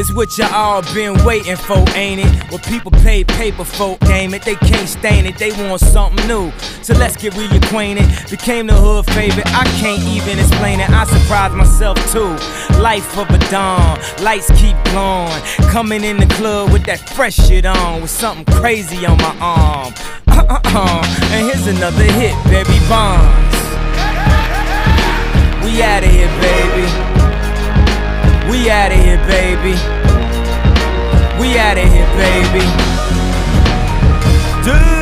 It's what y'all been waiting for, ain't it? What people pay paper for, game it. They can't stain it, they want something new. So let's get reacquainted. Became the hood favorite, I can't even explain it. I surprised myself too. Life of a dawn, lights keep glowing. Coming in the club with that fresh shit on, with something crazy on my arm. And here's another hit, Barry Bonds. Baby. We outta here, baby. Dude.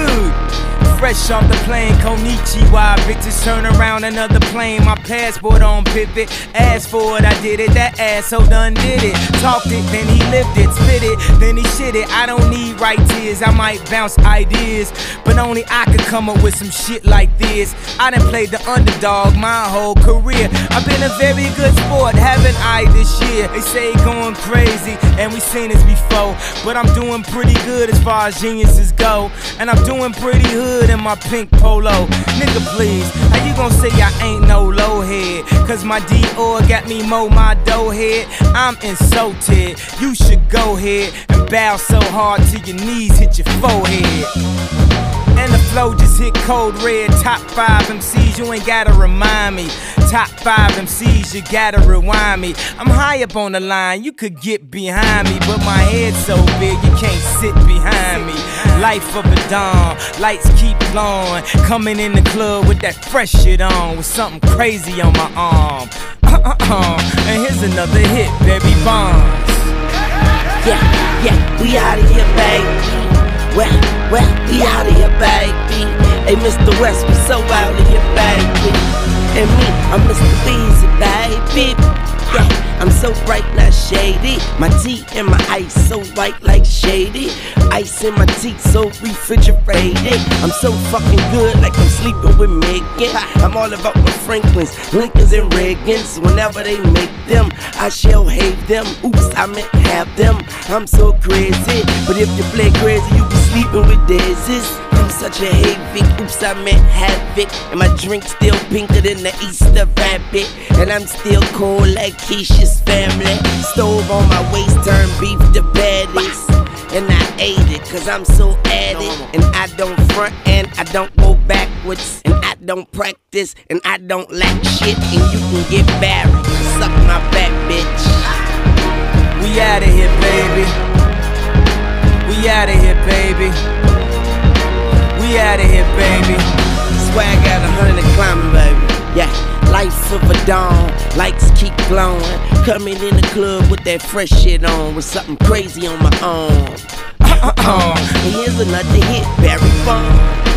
Fresh off the plane, Konichiwa. Bitches turn around another plane. My passport on pivot. Asked for it, I did it. That asshole done did it. Talked it, then he lived it. Spit it, then he shit it. I don't need right tears. I might bounce ideas, but only I could come up with some shit like this. I done played the underdog my whole career. I've been a very good sport, haven't I, this year? They say going crazy, and we seen this before. But I'm doing pretty good as far as geniuses go. And I'm doing pretty hood in my pink polo. Nigga, please, how you gonna say I ain't no low head? Cause my Dior got me mo my dough head. I'm insulted. You should go ahead and bow so hard till your knees hit your forehead. And the flow just hit cold red. Top five MCs, you ain't gotta remind me. Top five MCs, you gotta rewind me. I'm high up on the line, you could get behind me. But my head's so big, you can't sit behind me. Life of a dawn, lights keep glowing. Coming in the club with that fresh shit on, with something crazy on my arm. Uh-uh-uh. And here's another hit, Barry Bonds. Yeah, yeah, we out of here, baby. Well, well, we out of here, baby. Hey, Mr. West, we so out of here, baby. And me, I'm Mr. Weezy, baby. Yeah, I'm so bright, not shady. My tea and my ice so white like shady. Ice in my teeth so refrigerated. I'm so fucking good, like I'm sleeping with Meagan. I'm all about my Franklins, Lincolns, and Reagans. Whenever they make them, I shall hate them. Oops, I meant have them. I'm so crazy, but if you play crazy, you sleeping with daisies. I'm such a havoc, oops, I meant havoc. And my drink still pinker than the Easter rabbit. And I'm still cold like Keisha's family. Stove on my waist, turn beef to patties. And I ate it, cause I'm so at. And I don't front and I don't go backwards. And I don't practice and I don't lack shit. And you can get married. Suck my back, bitch. We outta here, baby. We outta here, baby. We outta here, baby. Swag at a hundred climbing, baby. Yeah, life of a dawn, lights keep glowing. Coming in the club with that fresh shit on, with something crazy on my arm. Uh-uh-uh. Here's another hit, Barry Bond.